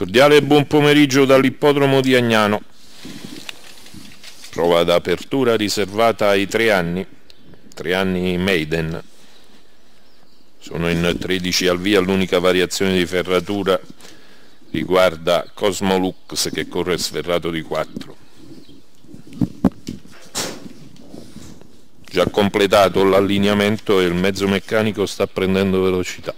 Cordiale buon pomeriggio dall'ippodromo di Agnano. Prova d'apertura riservata ai tre anni, tre anni Maiden. Sono in 13 al via, l'unica variazione di ferratura riguarda Cosmo Lux che corre sferrato di 4. Già completato l'allineamento e il mezzo meccanico sta prendendo velocità.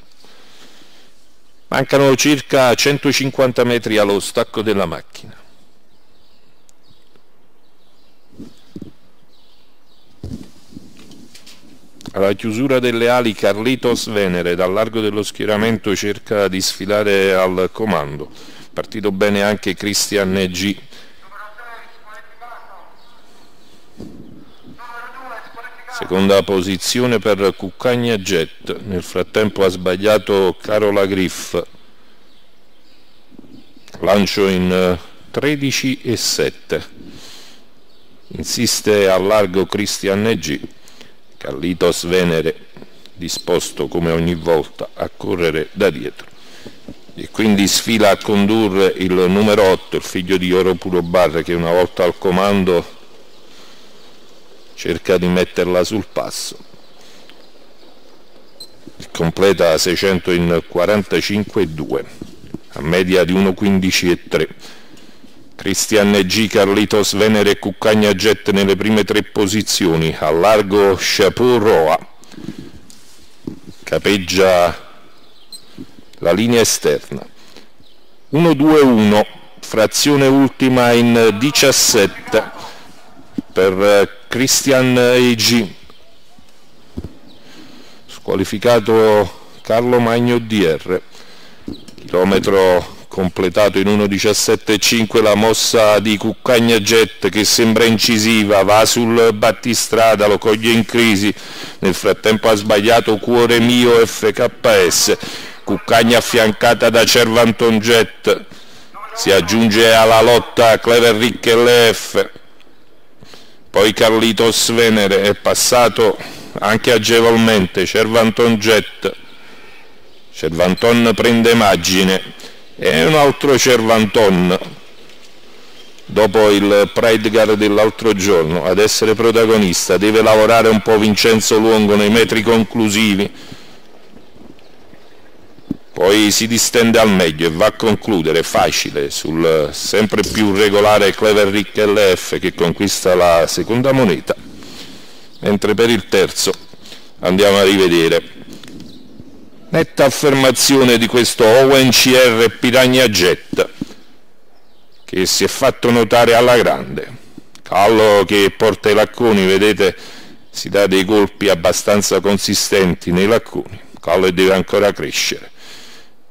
Mancano circa 150 metri allo stacco della macchina. Alla chiusura delle ali Carlitos Venere dal largo dello schieramento cerca di sfilare al comando. Partito bene anche Christian G Seconda posizione per Cuccagna Jet, nel frattempo ha sbagliato Carola Griff. Lancio in 13 e 7. Insiste a largo Christian G. Carlitos Venere disposto come ogni volta a correre da dietro e quindi sfila a condurre il numero 8, il figlio di Oro Puro Barre che una volta al comando cerca di metterla sul passo. Completa 600 in 45,2 a media di 1,15,3 Cristian G, Carlitos Venere e Cuccagna Jet nelle prime tre posizioni a largo Chapeau Roa. Capeggia la linea esterna. 1-2-1 frazione ultima in 17 per Christian Eg squalificato Carlo Magno DR chilometro completato in 1.17.5 la mossa di Cuccagna Jet che sembra incisiva, va sul battistrada, lo coglie in crisi, nel frattempo ha sbagliato Cuore Mio FKS, Cuccagna affiancata da Cervanton Jet, si aggiunge alla lotta Clever Rick LF, poi Carlitos Venere è passato anche agevolmente, Cervanton Jet, Cervanton prende immagine e un altro Cervanton. Dopo il Pride Gar dell'altro giorno ad essere protagonista deve lavorare un po' Vincenzo Luongo nei metri conclusivi poi si distende al meglio e va a concludere facile sul sempre più regolare Clever Rick LF che conquista la seconda moneta. Mentre per il terzo andiamo a rivedere. Netta affermazione di questo ONCR Piragna Jet che si è fatto notare alla grande. Callo che porta i lacconi vedete si dà dei colpi abbastanza consistenti nei lacconi. Callo deve ancora crescere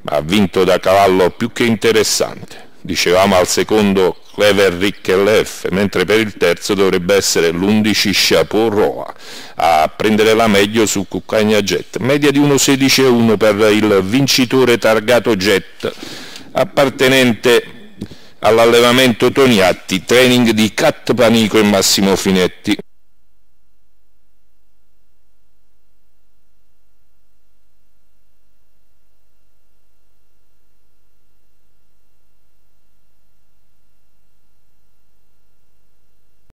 ma ha vinto da cavallo più che interessante. Dicevamo al secondo Clever Rick LF, mentre per il terzo dovrebbe essere l'11 Chapeau Roa a prendere la meglio su Cuccagna Jet. Media di 1.16.1 per il vincitore targato Jet, appartenente all'allevamento Toniatti, training di Cat Panico e Massimo Finetti.